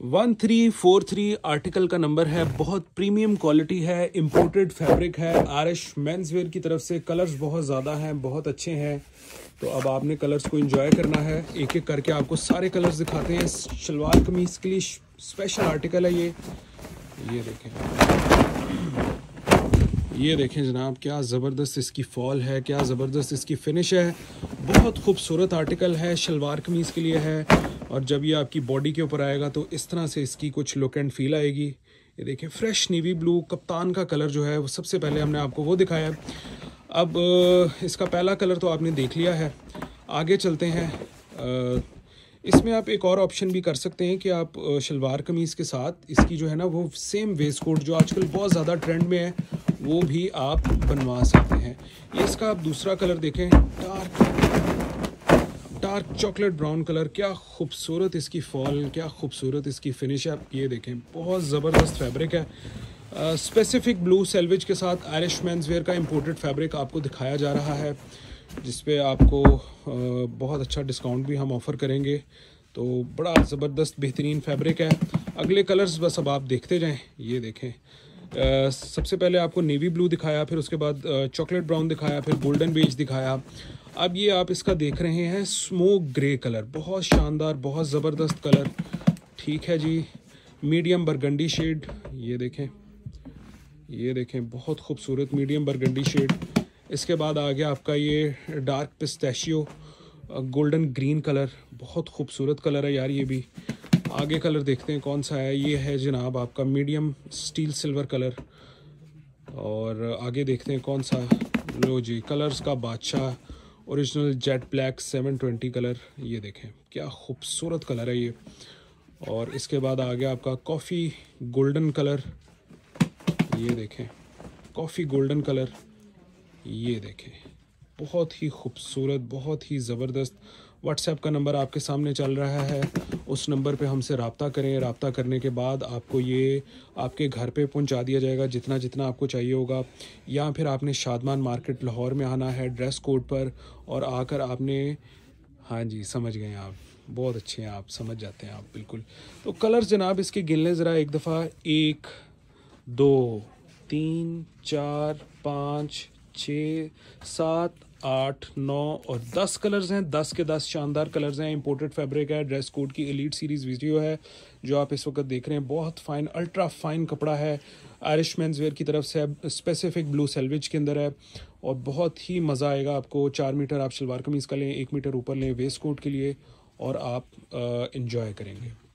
One three four three article का number है, बहुत प्रीमियम क्वालिटी है इम्पोर्टेड फैब्रिक है। आरिश मेंस वेयर की तरफ़ से कलर्स बहुत ज़्यादा हैं, बहुत अच्छे हैं। तो अब आपने कलर्स को एंजॉय करना है। एक एक करके आपको सारे कलर्स दिखाते हैं। शलवार कमीज के लिए स्पेशल आर्टिकल है ये। ये देखें। ये देखें जनाब, क्या ज़बरदस्त इसकी फॉल है, क्या ज़बरदस्त इसकी फिनिश है। बहुत खूबसूरत आर्टिकल है शलवार कमीज़ के लिए है। और जब ये आपकी बॉडी के ऊपर आएगा तो इस तरह से इसकी कुछ लुक एंड फील आएगी। ये देखें फ्रेश नेवी ब्लू कप्तान का कलर जो है, वो सबसे पहले हमने आपको वो दिखाया है। अब इसका पहला कलर तो आपने देख लिया है। आगे चलते हैं। इसमें आप एक और ऑप्शन भी कर सकते हैं कि आप शलवार कमीज़ के साथ इसकी जो है ना, वो सेम वेस्ट कोट जो आजकल बहुत ज़्यादा ट्रेंड में है, वो भी आप बनवा सकते हैं। इसका आप दूसरा कलर देखें। Dark dark chocolate brown colour क्या खूबसूरत इसकी फॉल क्या खूबसूरत इसकी फिनिश है आप ये देखें। बहुत ज़बरदस्त फैब्रिक है। स्पेसिफिक ब्लू सेलविज के साथ आयरिश मैंस वेयर का इम्पोर्टेड फैब्रिक आपको दिखाया जा रहा है जिस पे आपको uh, बहुत अच्छा डिस्काउंट भी हम ऑफ़र करेंगे। तो बड़ा ज़बरदस्त बेहतरीन फैब्रिक है। अगले कलर्स बस अब आप देखते जाएँ ये देखें। Uh, सबसे पहले आपको नेवी ब्लू दिखाया फिर उसके बाद चॉकलेट ब्राउन दिखाया फिर गोल्डन बेज दिखाया। अब ये आप इसका देख रहे हैं स्मोक ग्रे कलर बहुत शानदार, बहुत ज़बरदस्त कलर ठीक है जी मीडियम बरगंडी शेड ये देखें ये देखें, बहुत खूबसूरत मीडियम बरगंडी शेड इसके बाद आ गया आपका ये dark pistachio golden green colour बहुत खूबसूरत कलर है यार ये भी। आगे कलर देखते हैं कौन सा है, ये है जनाब आपका मीडियम स्टील सिल्वर कलर और आगे देखते हैं कौन सा, लो जी कलर्स का बादशाह ओरिजिनल जेट ब्लैक 720 कलर, ये देखें। क्या खूबसूरत कलर है ये। और इसके बाद आ गया आपका कॉफ़ी गोल्डन कलर। ये देखें, कॉफ़ी गोल्डन कलर, ये देखें। बहुत ही खूबसूरत, बहुत ही ज़बरदस्त व्हाट्सएप का नंबर आपके सामने चल रहा है। उस नंबर पे हमसे रबता करें। रबता करने के बाद आपको ये आपके घर पे पहुँचा दिया जाएगा, जितना जितना आपको चाहिए होगा। या फिर आपने शादमान मार्केट लाहौर में आना है ड्रेस कोड पर, और आकर आपने हाँ जी, समझ गए आप। बहुत अच्छे हैं आप, समझ जाते हैं आप, बिल्कुल। तो कलर्स जनाब, इसके गिन लें ज़रा एक दफ़ा, एक, दो, तीन, चार, पाँच छ, सात, आठ, नौ और दस कलर्स हैं। दस के दस शानदार कलर्स हैं। इंपोर्टेड फैब्रिक है। ड्रेस कोड की एलिट सीरीज़ वीडियो है, जो आप इस वक्त देख रहे हैं। बहुत फाइन अल्ट्रा फाइन कपड़ा है। आयरिश मेंस वेयर की तरफ़ से स्पेसिफिक ब्लू सेलविज के अंदर है और बहुत ही मज़ा आएगा आपको। चार मीटर आप शलवार कमीज़ का लें, एक मीटर ऊपर लें वेस्ट कोट के लिए और आप इंजॉय करेंगे।